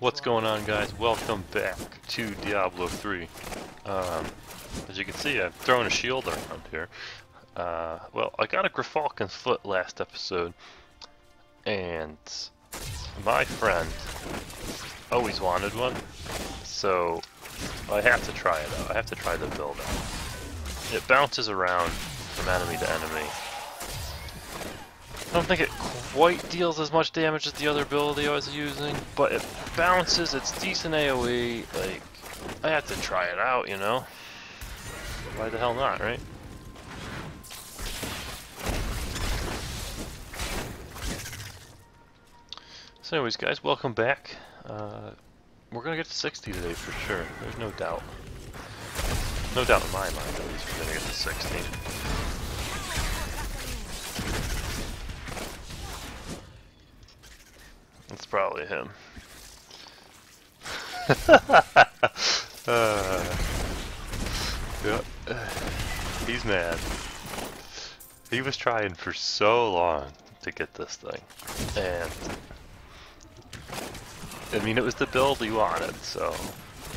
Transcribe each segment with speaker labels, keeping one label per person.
Speaker 1: What's going on guys? Welcome back to Diablo 3. Um, as you can see I've thrown a shield around here. Uh, well, I got a Gyrfalcon's Foote last episode and my friend always wanted one so I have to try it out. I have to try the build out. It bounces around from enemy to enemy I don't think it quite deals as much damage as the other ability I was using, but it bounces, it's decent AoE, like, I have to try it out, you know? Why the hell not, right? So anyways, guys, welcome back. Uh, we're gonna get to 60 today for sure, there's no doubt. No doubt in my mind, at least, we're gonna get to 60. Probably him. uh. He's mad. He was trying for so long to get this thing. And I mean it was the build he wanted, so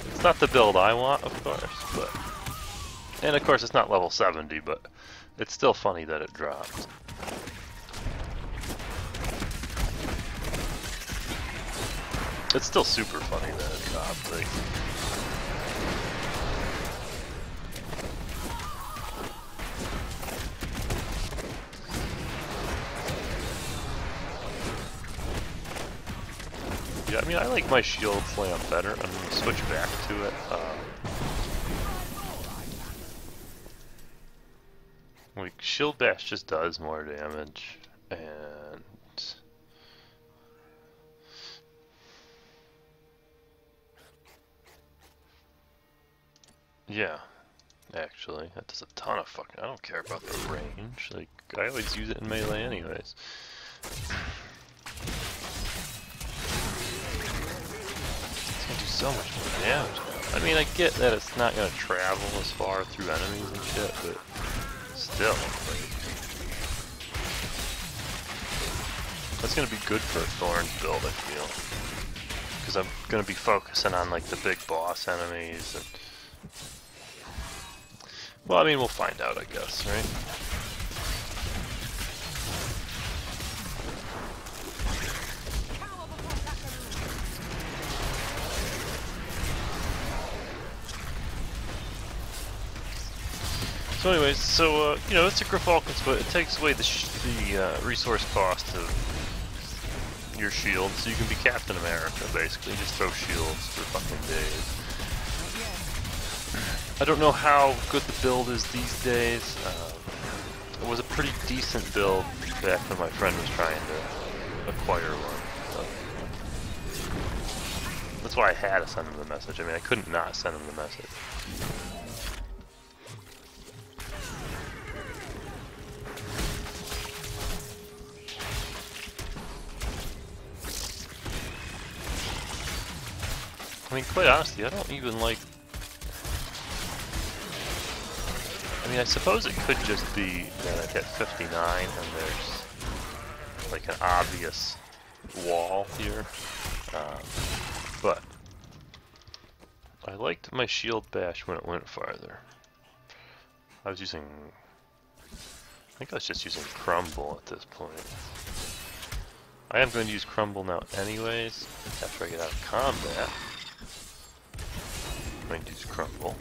Speaker 1: it's not the build I want, of course, but and of course it's not level 70, but it's still funny that it dropped. It's still super funny that dropped. Like, Yeah, I mean, I like my shield slam better. I'm gonna switch back to it. Um, like, shield bash just does more damage, and Yeah, actually, that does a ton of fucking. I don't care about the range. Like, I always use it in melee, anyways. It's gonna do so much more damage. I mean, I get that it's not gonna travel as far through enemies and shit, but still, like, that's gonna be good for a Thorn build, I feel, because I'm gonna be focusing on like the big boss enemies and well, I mean, we'll find out, I guess, right? So anyways, so, uh, you know, it's a Gyrfalcon's but It takes away the, the uh, resource cost of your shield, so you can be Captain America, basically. Just throw shields for fucking days. I don't know how good the build is these days. Um, it was a pretty decent build back when my friend was trying to acquire one. that's why I had to send him the message. I mean, I couldn't not send him the message. I mean, quite honestly, I don't even like mean, I suppose it could just be that I hit 59 and there's like an obvious wall here. Um, but I liked my shield bash when it went farther. I was using, I think I was just using crumble at this point. I am going to use crumble now anyways, after I get out of combat. I'm going to use crumble.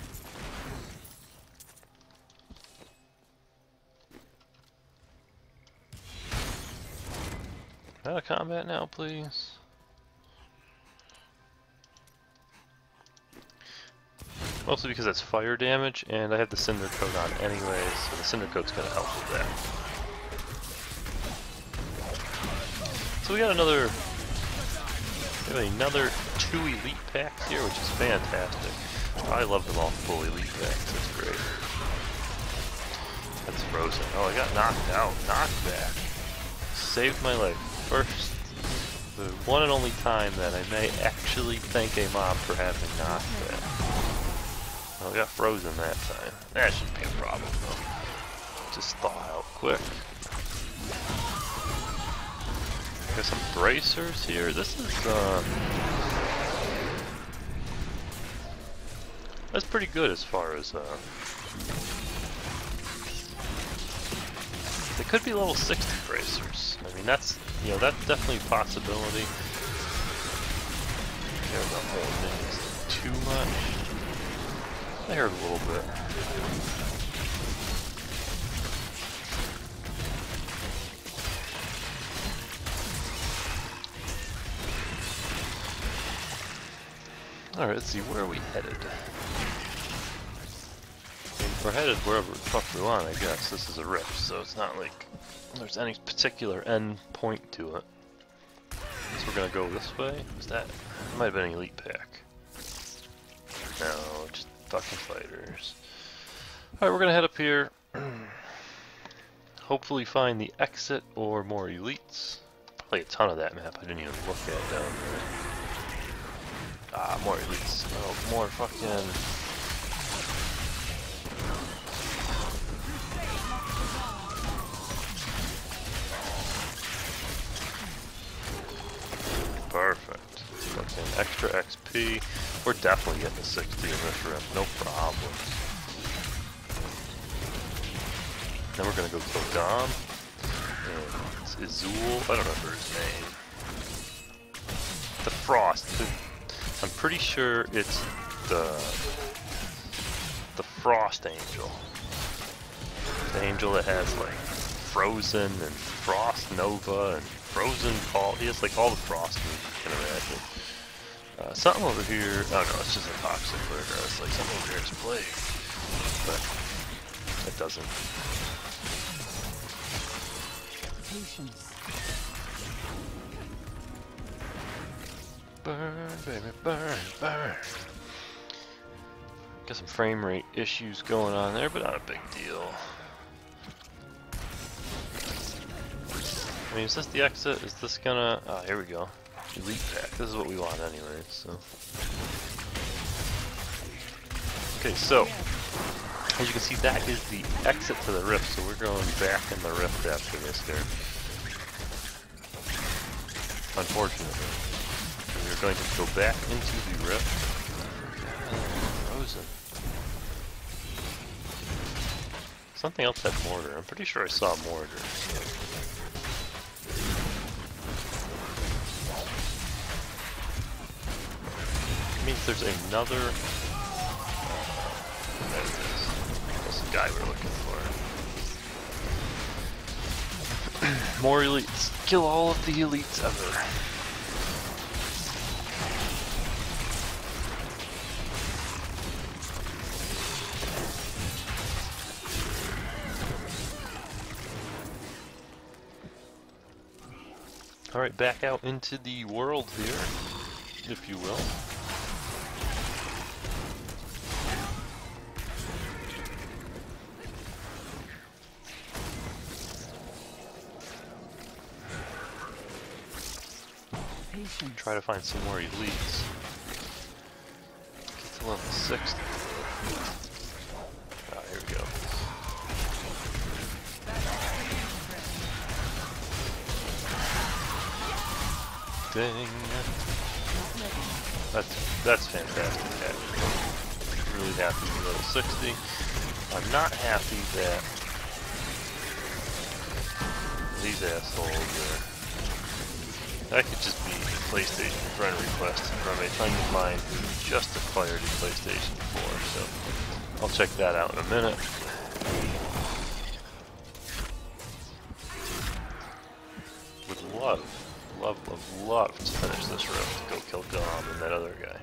Speaker 1: Out of combat now, please. Mostly because that's fire damage, and I have the Cinder Coat on anyways, so the Cinder Coat's gonna help with that. So we got another, we have another two elite packs here, which is fantastic. I love them all full elite packs, that's great. That's frozen. Oh, I got knocked out, knocked back. Saved my life first, the one and only time that I may actually thank a mob for having knocked that. Well, I got frozen that time. That shouldn't be a problem though. Just thaw out quick. Got some bracers here. This is, uh... That's pretty good as far as, uh... They could be level 60 bracers. I mean, that's, know, that's definitely a possibility. Care about holding things too much. I heard a little bit. Alright, let's see, where are we headed? We're headed wherever the fuck we want, I guess. This is a rift, so it's not like there's any particular end point to it. So we're gonna go this way? Is that? It might have been an elite pack. No, just fucking fighters. Alright, we're gonna head up here. Hopefully find the exit or more elites. Probably a ton of that map I didn't even look at down there. Ah, more elites. Oh, more fucking... We're definitely getting the 60 in this room, no problem. Then we're gonna go kill Ghom. And Izual, I don't remember his name. The Frost. I'm pretty sure it's the the Frost Angel. The angel that has like Frozen and Frost Nova and Frozen all he has like all the frost you can imagine. Uh, something over here oh no, it's just a toxic lurker. It's like something over here is plague. But it doesn't.
Speaker 2: Patience.
Speaker 1: Burn, baby, burn, burn. Got some frame rate issues going on there, but not a big deal. I mean, is this the exit? Is this gonna... Oh, here we go. Elite pack. This is what we want anyway, so... Okay, so... As you can see, that is the exit to the rift, so we're going back in the rift after this here. Unfortunately. We're going to go back into the rift. Frozen. Something else had mortar. I'm pretty sure I saw mortar. Means there's another. Uh, there it is. That's the guy we're looking for. More elites. Kill all of the elites ever. Alright, back out into the world here, if you will. Try to find some more elites. Get to level 60. Ah, here we go. Ding. That's that's fantastic. Actually. Really happy with level 60. I'm not happy that these assholes are. That could just be a PlayStation friend request from a friend of mine who just acquired a PlayStation 4, so I'll check that out in a minute. Would love love, love, love to finish this rift. Go kill Ghom and that other guy.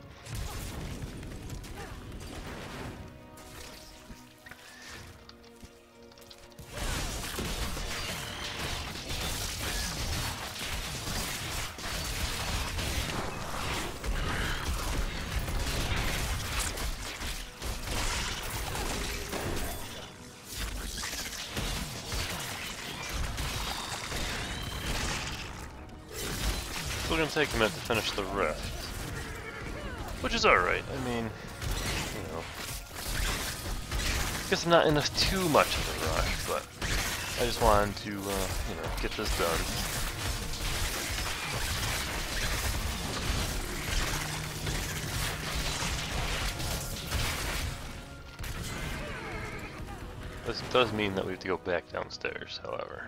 Speaker 1: take a minute to finish the rift. Which is alright, I mean, you know. I guess I'm not in a, too much of a rush, but I just wanted to, uh, you know, get this done. This does mean that we have to go back downstairs, however.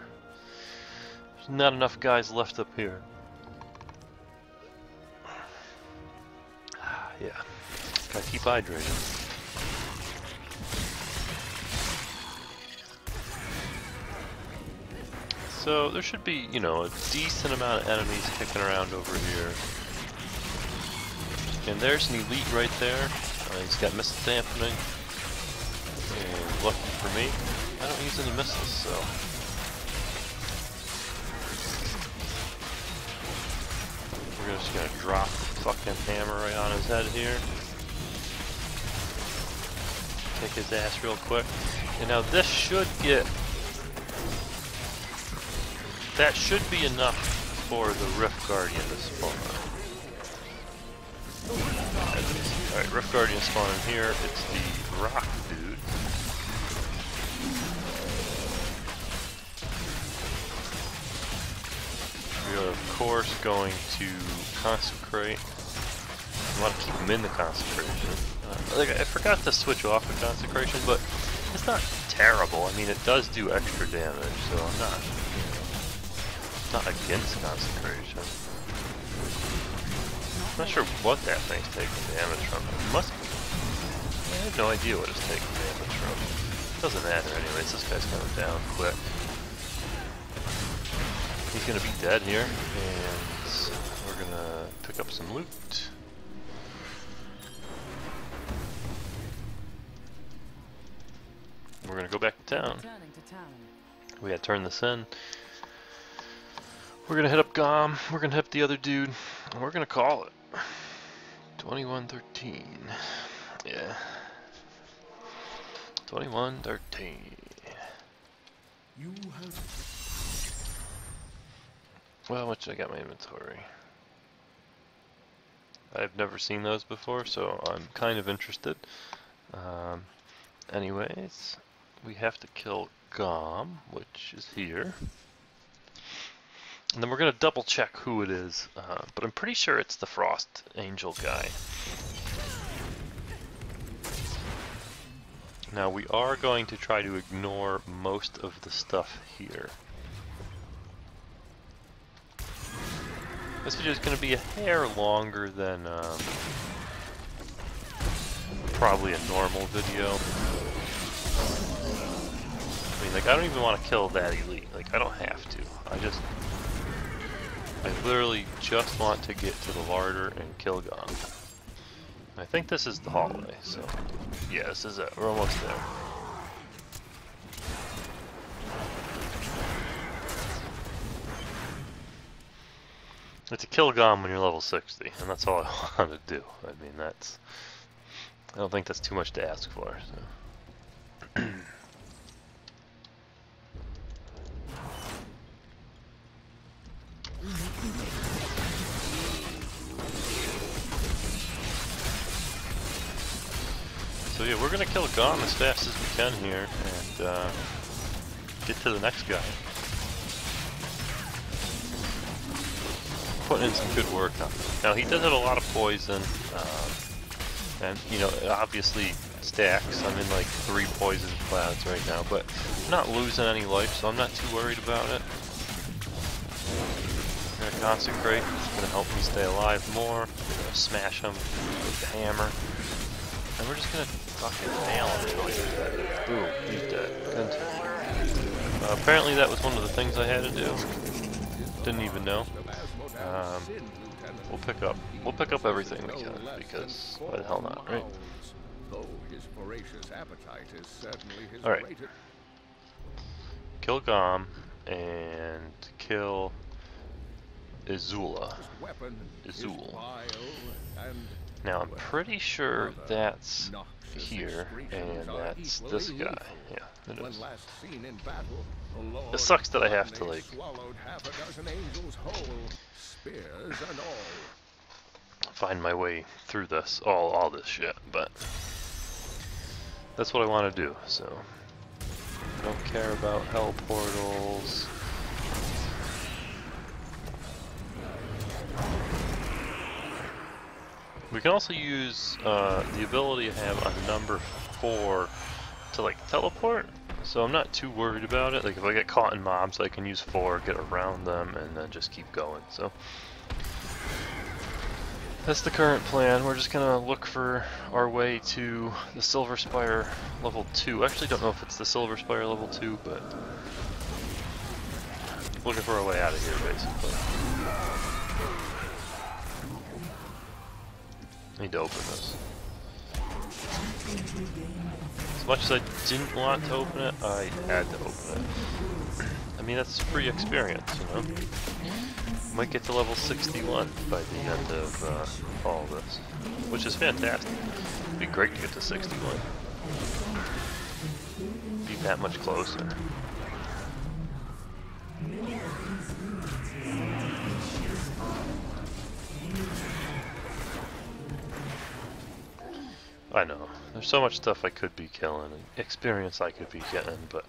Speaker 1: There's not enough guys left up here. Yeah. Gotta keep hydrated. So there should be, you know, a decent amount of enemies kicking around over here. And there's an elite right there. Uh, he's got missile dampening. And lucky for me, I don't use any missiles, so. We're just gonna drop fucking hammer right on his head here. Kick his ass real quick. And now this should get that should be enough for the Rift Guardian to spawn. Alright, Rift Guardian spawn in here. It's the rock We are of course going to consecrate. I want to keep him in the consecration. Uh, like I forgot to switch off the consecration, but it's not terrible. I mean, it does do extra damage, so I'm not not against consecration. I'm not sure what that thing's taking damage from. It must. I have no idea what it's taking damage from. Doesn't matter anyways, this guy's coming down quick. He's gonna be dead here, and we're gonna pick up some loot. We're gonna go back to town.
Speaker 2: To town.
Speaker 1: We gotta turn this in. We're gonna hit up Ghom, we're gonna hit the other dude, and we're gonna call it. 2113. Yeah. 2113.
Speaker 3: You have
Speaker 1: Well, should I got my inventory? I've never seen those before, so I'm kind of interested. Um, anyways, we have to kill Ghom, which is here. And then we're going to double check who it is, uh, but I'm pretty sure it's the Frost Angel guy. Now we are going to try to ignore most of the stuff here. This video is going to be a hair longer than um, probably a normal video. I mean, like, I don't even want to kill that elite. Like, I don't have to. I just I literally just want to get to the larder and kill Ghom. I think this is the hallway, so yeah, this is it. We're almost there. It's a kill Ghom when you're level 60, and that's all I want to do. I mean, that's... I don't think that's too much to ask for, so... So yeah, we're gonna kill Ghom as fast as we can here, and uh, get to the next guy. Putting in some good work on. Now he does have a lot of poison, um, and you know, obviously stacks. I'm in like three poison clouds right now, but I'm not losing any life, so I'm not too worried about it. I'm gonna consecrate. It's gonna help me stay alive more. I'm gonna smash him with the hammer. And we're just gonna fucking nail him. Boom, he's dead. Continue. Uh, apparently that was one of the things I had to do. Didn't even know. Um, we'll pick up. We'll pick up everything we can because why the hell not, right? All right. Kill Ghom and kill Izula. Izual. Now I'm pretty sure that's here, and that's this guy. Yeah, it is. It sucks that I have to like find my way through this, all all this shit, but that's what I want to do. So I don't care about hell portals. We can also use uh, the ability to have a number 4 to like teleport. So I'm not too worried about it. Like if I get caught in mobs, I can use four, get around them, and then just keep going. So that's the current plan. We're just gonna look for our way to the Silver Spire level 2. I actually don't know if it's the Silver Spire level 2, but looking for our way out of here basically. Need to open this. As much as I didn't want to open it, I had to open it. I mean, that's free experience, you know? Might get to level 61 by the end of uh, all this, which is fantastic. It'd be great to get to 61. Be that much closer. I know. There's so much stuff I could be killing, experience I could be getting, but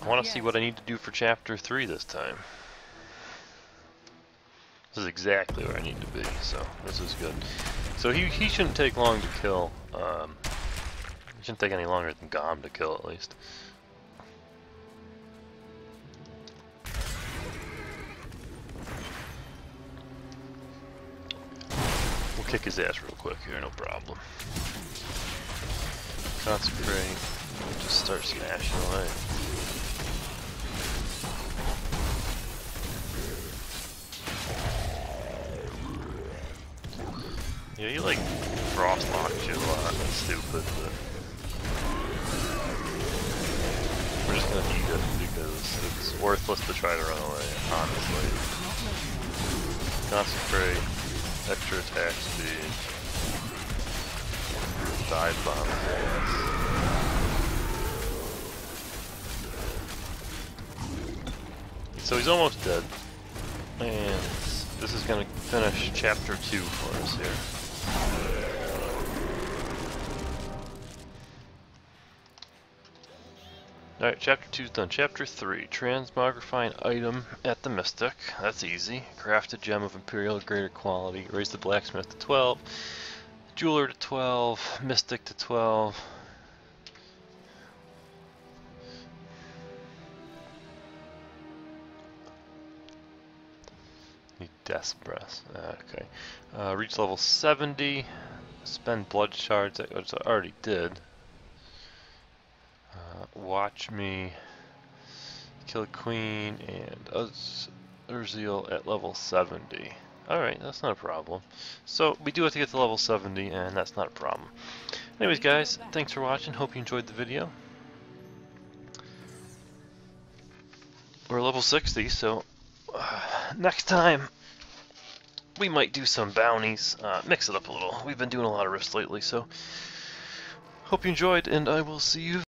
Speaker 1: I want to see what I need to do for Chapter 3 this time. This is exactly where I need to be, so this is good. So he, he shouldn't take long to kill. Um, he shouldn't take any longer than Ghom to kill, at least. We'll kick his ass real quick here, no problem. Concentrate. Just start smashing away. Yeah, you like frost locked you a lot. Stupid, but we're just gonna eat it because it's worthless to try to run away, honestly. Concentrate, extra attack speed, dive bomb So he's almost dead. And this is gonna finish chapter two for us here. Alright, chapter two's done. Chapter three, transmogrifying item at the Mystic. That's easy. Craft a gem of imperial greater quality. Raise the blacksmith to 12. Jeweler to 12. Mystic to 12. Need death breath. Okay. Uh, reach level 70. Spend blood shards, which I already did. Uh, watch me kill queen and Uz Urzael at level 70. Alright, that's not a problem. So, we do have to get to level 70, and that's not a problem. Anyways, guys, thanks for watching. Hope you enjoyed the video. We're level 60, so uh, next time we might do some bounties. Uh, mix it up a little. We've been doing a lot of rifts lately, so hope you enjoyed, and I will see you